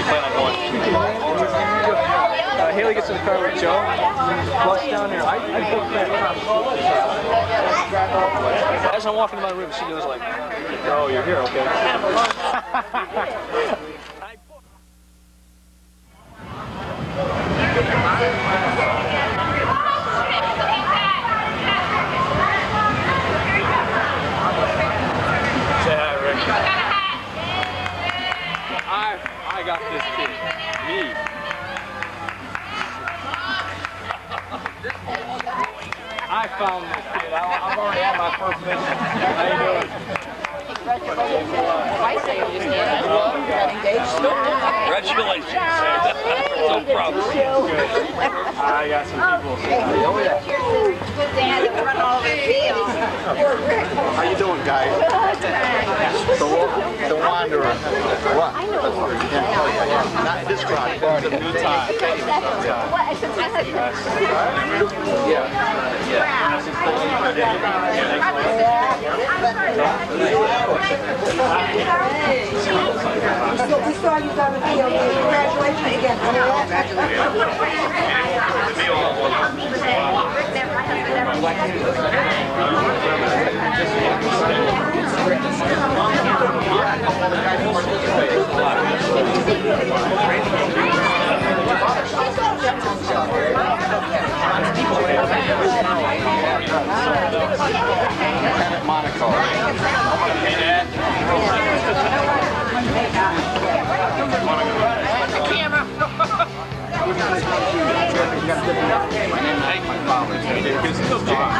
you plan on going? Uh, Haley gets in the car with Joe. Walks down there. I, I booked that. As I'm walking to my room, she goes like, Oh, you're here, okay. I, I got this kid. Me. I found this kid. I, I've already had my first mission. How you doing? Congratulations. no problem. I got some people. How you doing, guys? The, the Wanderer. What? Not this crowd. It's a new time. We saw you got a deal. Congratulations again. Lieutenant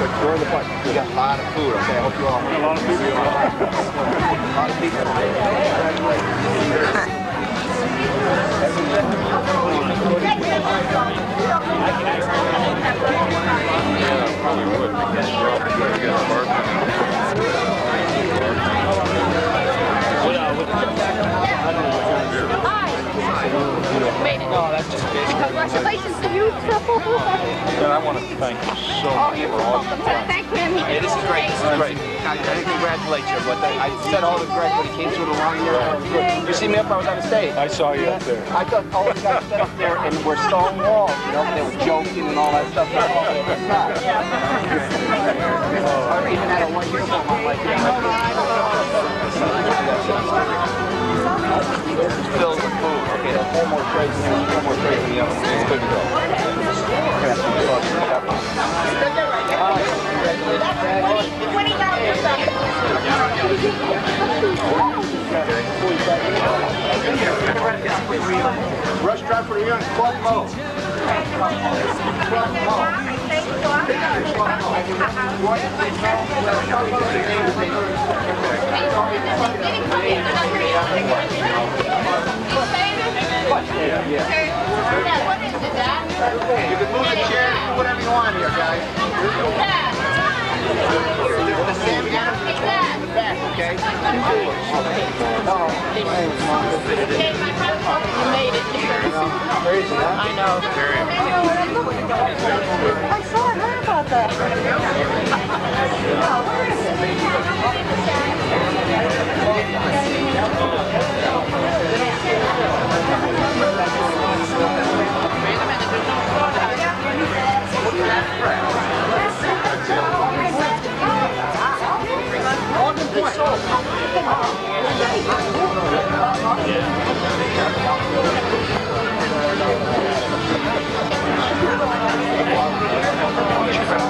doing? But you're in the bus. We got a lot of food, okay? I hope you all. A lot of people. A lot of people. Congratulations to thank you so oh, much for all you've done. Thank him. Hey, this is great. This is great. I, I congratulate you. But I, I said all the great when he came through the line here. It was good. You see me up? I was on the stage. I saw you up there. I thought all the guys sat up there and were stone walls, you know, they were joking and all that stuff. But oh, it's not. I even had a white uniform on like This is filled with food. Okay, there's four more trays in here, more trays in the other. It's good to go. Rush drive for young Clark Moe. Clark Moe. You can move the chair, whatever you want here, guys. The Sammy Adams in the back, okay? Crazy, huh? I know. I saw and heard about that.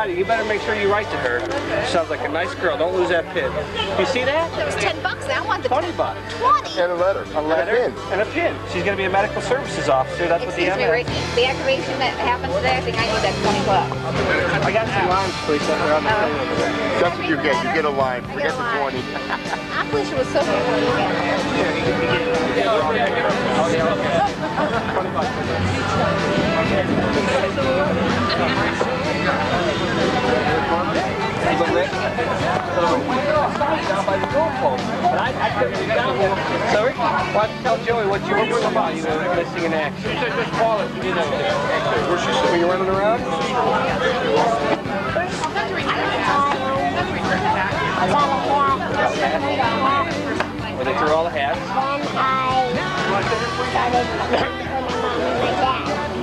better you better make sure you write to her. Sounds like a nice girl. Don't lose that pin. You see that? That was 10 bucks. I want the 20 bucks. 20. And a letter. A letter And a pin. and a pin. She's gonna be a medical services officer. That's what the Excuse me, M Rick. The activation that happened today, I think I need that 20 bucks. I got some limes, please. That are on the thing over there. That's what you get. You get a line. Forget the 20. I wish it was so good. But down by the goalpost, but I, I couldn't get down there. So Rick, why don't you tell Joey what you were about? You were missing in action. She said just call it. You know. Where's she sitting? Were you running around? Where they threw all the hats.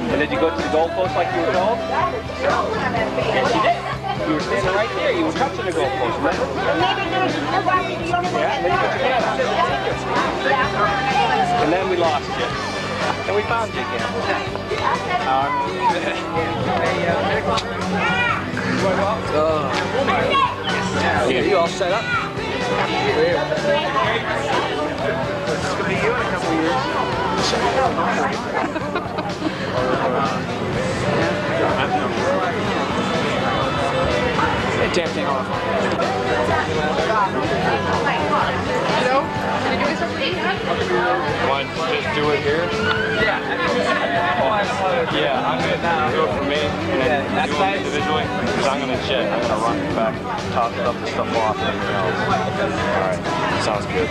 And did you go to the goalpost like you were told? Yes, you did. You were standing right there. You were touching the goalpost, remember? Yeah, and then you put your hand out. And then we lost you. And we found you again. Uh, yeah, you all set up? Damn thing off. Want to just do it here? Yeah. Yeah, I'm gonna do it for me and then Yeah, that's do them individually because I'm gonna jet. I'm gonna run back, top stuff the stuff off and everything else. All right, sounds good.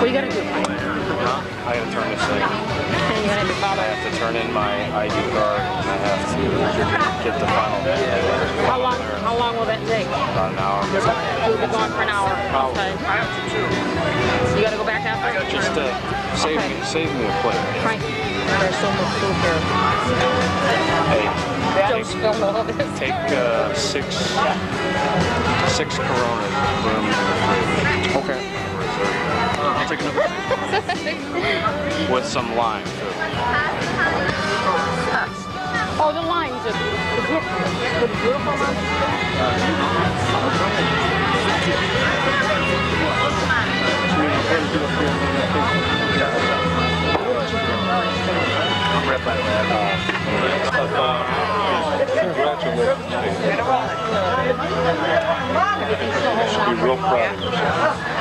What you got to do? Huh? I gotta turn this thing. And you're going to I have to turn in my ID card and I have to get the final. How long, how long will that take? About an hour. You'll be gone for an hour. Okay. I have to too. You gotta go back after? Just uh, save me, save me a plate. Frank, there's so much food here. Hey, Don't spill all this. take uh, six, six Coronas. Put in the fridge. Okay. I'll take another. With some lime too. Oh, the lines are, the beautiful ones? Congratulations. You should be real proud of yourself.